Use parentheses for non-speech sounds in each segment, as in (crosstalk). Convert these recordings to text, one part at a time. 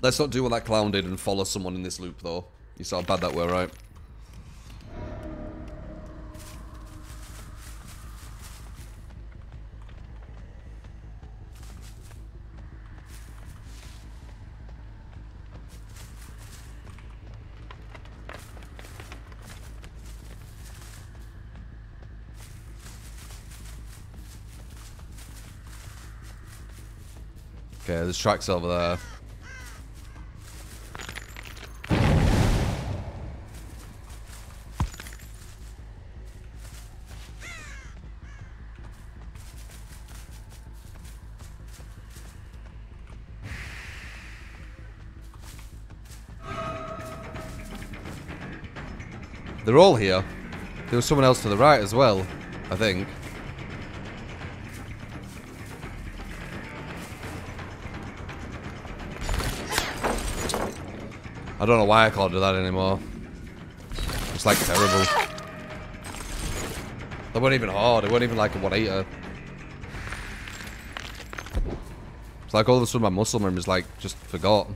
Let's not do what that clown did and follow someone in this loop, though. You saw how bad that were, right? Okay, there's tracks over there. They're all here. There was someone else to the right as well, I think. I don't know why I can't do that anymore. It's like terrible. They weren't even hard. They weren't even like a 180. It's like all of a sudden my muscle memory is like just forgot.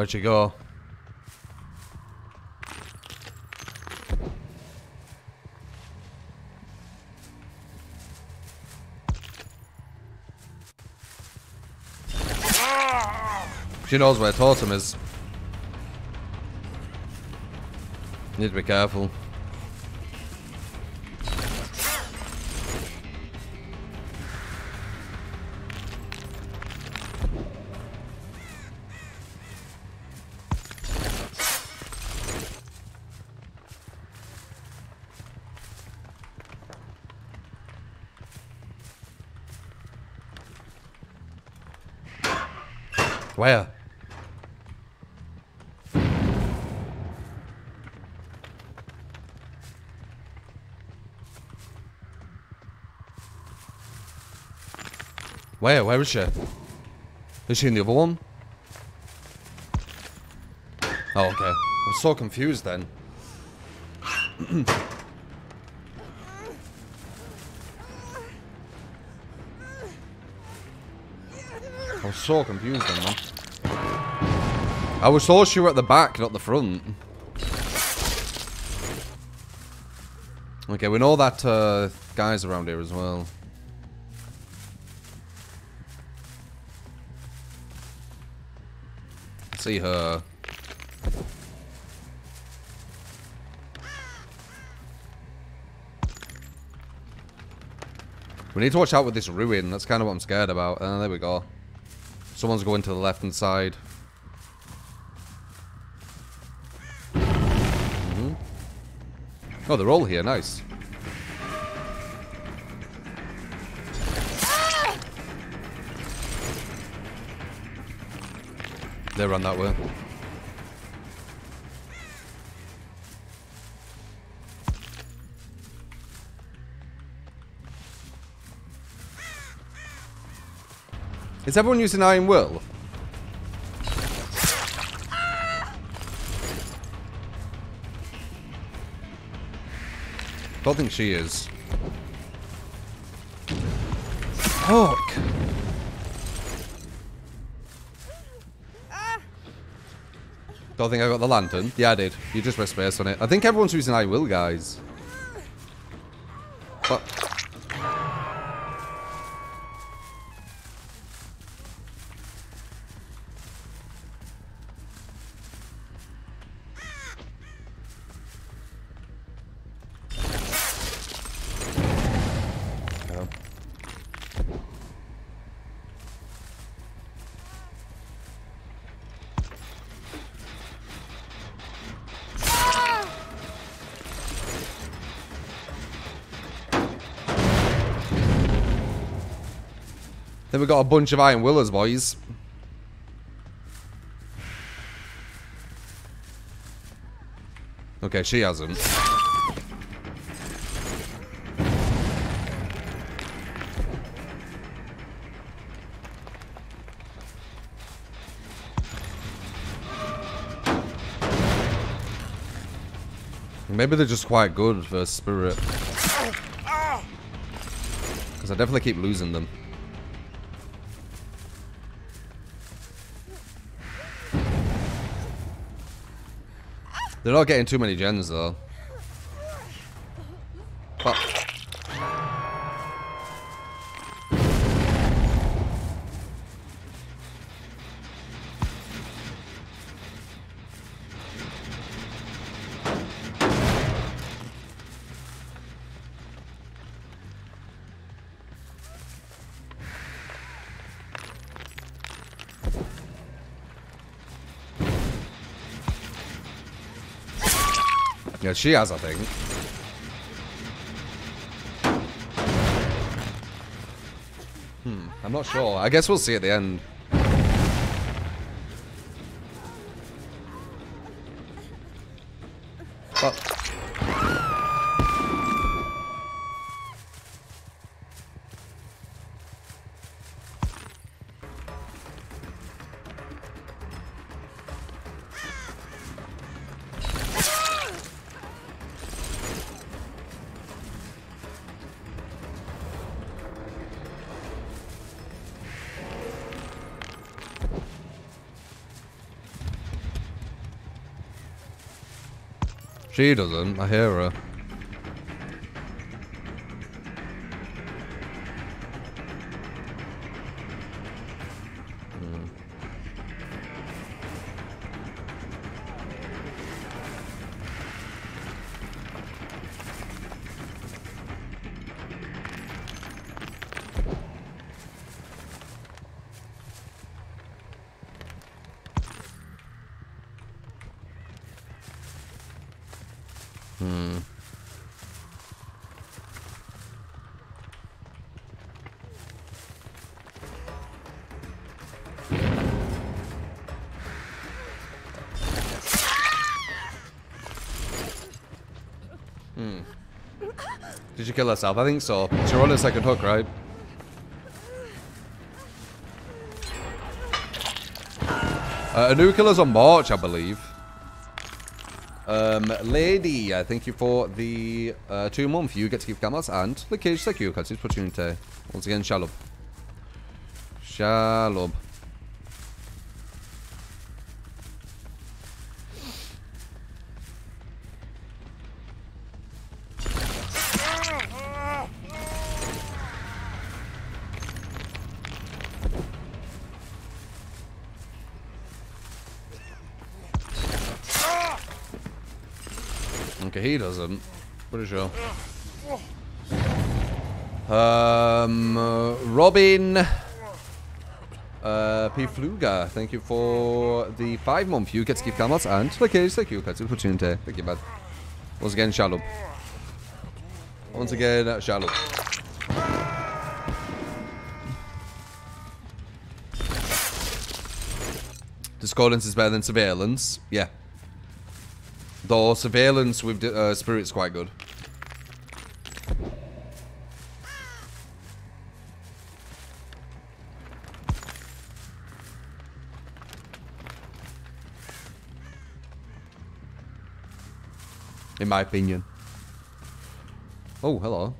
Where'd you go? She knows where Totem is. Need to be careful. Where? Where? Where is she? Is she in the other one? Oh, okay. I'm so confused then. (clears throat) so confused then, man. I was so sure at the back, not the front. Okay, we know that uh, guy's around here as well. See her. We need to watch out with this ruin. That's kind of what I'm scared about. Uh, there we go. Someone's going to the left hand side. Mm -hmm. Oh, they're all here. Nice. They run that way. Is everyone using Iron Will? Don't think she is. Fuck. Don't think I got the lantern. Yeah, I did. You just press space on it. I think everyone's using I will, guys. But Then we got a bunch of Iron Willers, boys. Okay, she hasn't. Maybe they're just quite good for spirit. Because I definitely keep losing them. They're not getting too many gens though. But Yeah, she has, I think. Hmm, I'm not sure. I guess we'll see at the end. She doesn't. I hear her. Hmm. Hmm. Did you kill herself? I think so. She rolled a second hook, right? Uh, a new killer's on March, I believe. Um, lady, uh, thank you for the uh, two month. You get to keep cameras and the cage. Thank you, because it's opportunity. Once again, shalom. Shalom. Okay, he doesn't. Pretty sure. Um, uh, Robin. Uh, P. Fluga, thank you for the five month. You get to keep cameras and case. Thank you, Katsu opportunity. Thank you, man. Once again, shalom. Once again, shalom. Discordance is better than surveillance. Yeah. Though surveillance with uh, spirit's quite good. In my opinion. Oh, hello.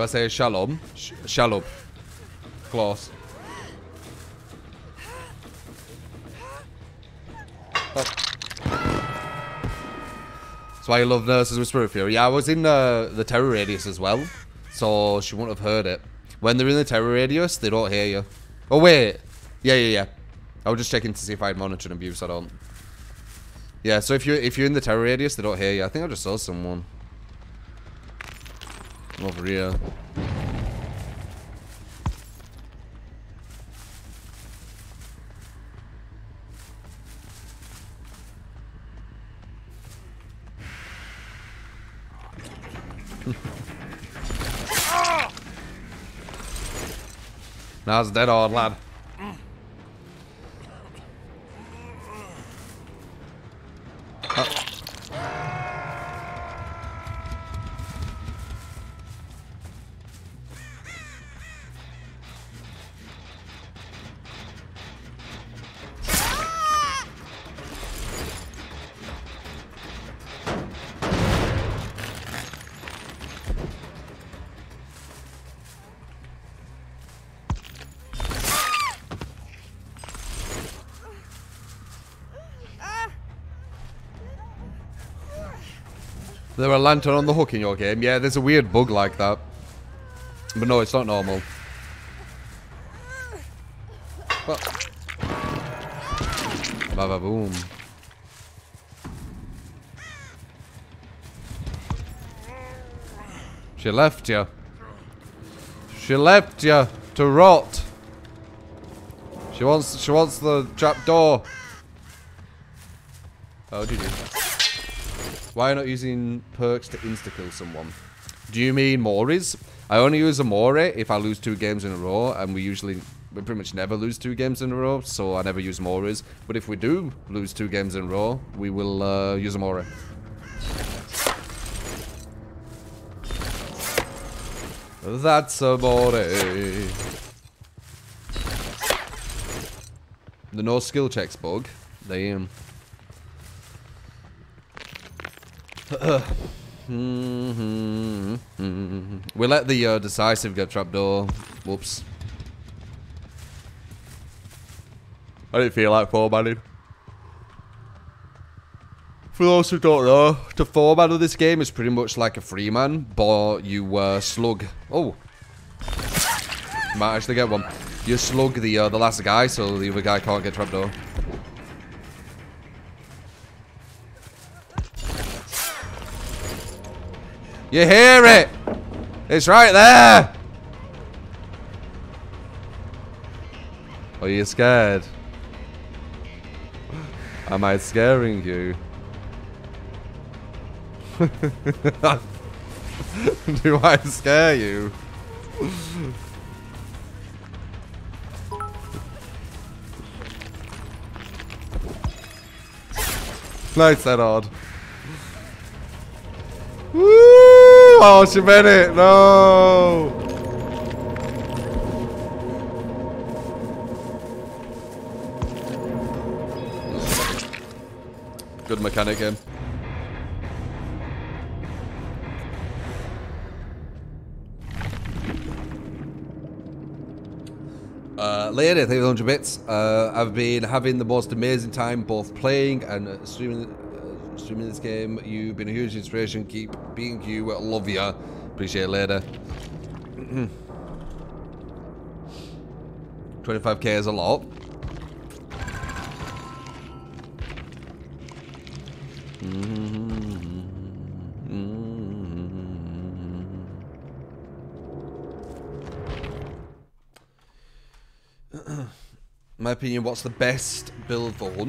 I say shalom? Sh shalom. Oh. That's why I love Nurses with Spirit Fury. Yeah, I was in uh, the terror radius as well, so she wouldn't have heard it. When they're in the terror radius, they don't hear you. Oh, wait. Yeah, yeah, yeah. I was just checking to see if I had Monitor and Abuse. I don't. Yeah, so if you're if you're in the terror radius, they don't hear you. I think I just saw someone Come over here. (laughs) That's dead hard, lad. There a lantern on the hook in your game? Yeah, there's a weird bug like that. But no, it's not normal. What? Baba boom. She left you. She left you to rot. She wants she wants the trap door. Oh, did you? Why are not using perks to insta-kill someone? Do you mean Moris? I only use a Mori if I lose two games in a row, and we usually, we pretty much never lose two games in a row, so I never use Moris. But if we do lose two games in a row, we will uh, use a Mori. That's a Mori. The no skill checks bug. Damn. We let the uh, decisive get trapdoor. Whoops. I didn't feel like formatting. For those who don't know, the format of this game is pretty much like a free man, but you uh, slug. Oh, might actually get one. You slug the uh, the last guy, so the other guy can't get trapdoor. You hear it? It's right there. Are you scared? Am I scaring you? (laughs) Do I scare you? nice that odd. Oh, she made it. No. Good mechanic game. Uh, lady, thank you 100 bits. Uh, I've been having the most amazing time both playing and streaming streaming this game. You've been a huge inspiration. Keep being you. Love you. Appreciate it later. (clears throat) 25k is a lot. My opinion, what's the best build for Hunt?